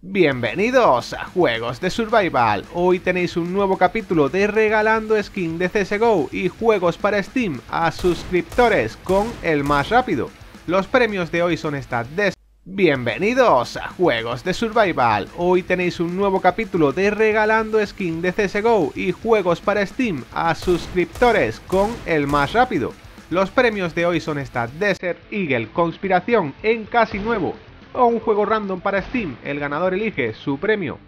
Bienvenidos a Juegos de Survival, hoy tenéis un nuevo capítulo de regalando skin de CSGO y juegos para Steam a suscriptores con el más rápido. Los premios de hoy son esta de... Bienvenidos a Juegos de Survival, hoy tenéis un nuevo capítulo de regalando skin de CSGO y juegos para Steam a suscriptores con el más rápido. Los premios de hoy son esta Desert Eagle Conspiración en casi nuevo o un juego random para Steam, el ganador elige su premio.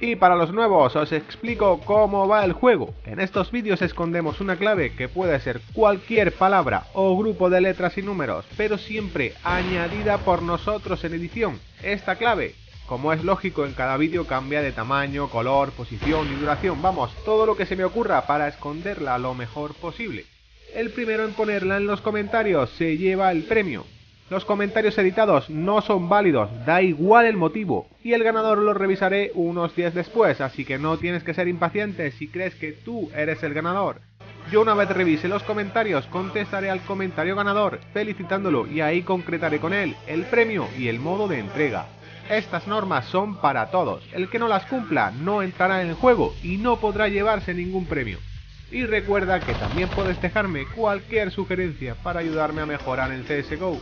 Y para los nuevos os explico cómo va el juego. En estos vídeos escondemos una clave que puede ser cualquier palabra o grupo de letras y números, pero siempre añadida por nosotros en edición. Esta clave, como es lógico en cada vídeo, cambia de tamaño, color, posición y duración. Vamos, todo lo que se me ocurra para esconderla lo mejor posible. El primero en ponerla en los comentarios se lleva el premio. Los comentarios editados no son válidos, da igual el motivo, y el ganador lo revisaré unos días después, así que no tienes que ser impaciente si crees que tú eres el ganador. Yo una vez revise los comentarios contestaré al comentario ganador felicitándolo y ahí concretaré con él el premio y el modo de entrega. Estas normas son para todos, el que no las cumpla no entrará en el juego y no podrá llevarse ningún premio. Y recuerda que también puedes dejarme cualquier sugerencia para ayudarme a mejorar en CSGO.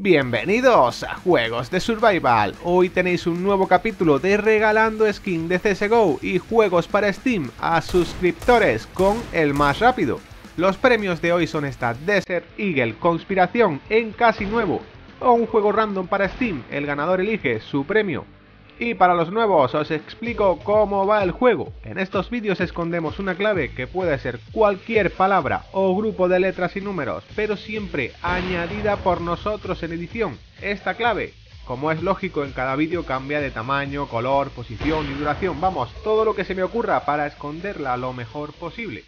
Bienvenidos a Juegos de Survival, hoy tenéis un nuevo capítulo de regalando skin de CSGO y juegos para Steam a suscriptores con el más rápido. Los premios de hoy son esta Desert Eagle Conspiración en casi nuevo, o un juego random para Steam, el ganador elige su premio. Y para los nuevos os explico cómo va el juego. En estos vídeos escondemos una clave que puede ser cualquier palabra o grupo de letras y números, pero siempre añadida por nosotros en edición. Esta clave, como es lógico en cada vídeo, cambia de tamaño, color, posición y duración. Vamos, todo lo que se me ocurra para esconderla lo mejor posible.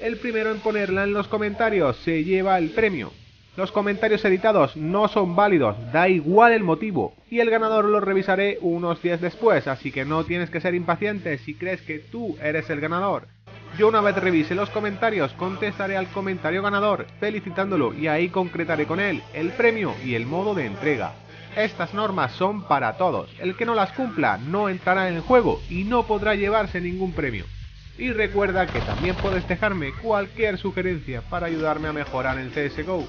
El primero en ponerla en los comentarios se lleva el premio. Los comentarios editados no son válidos, da igual el motivo, y el ganador lo revisaré unos días después, así que no tienes que ser impaciente si crees que tú eres el ganador. Yo una vez revise los comentarios contestaré al comentario ganador felicitándolo y ahí concretaré con él el premio y el modo de entrega. Estas normas son para todos, el que no las cumpla no entrará en el juego y no podrá llevarse ningún premio. Y recuerda que también puedes dejarme cualquier sugerencia para ayudarme a mejorar en CSGO.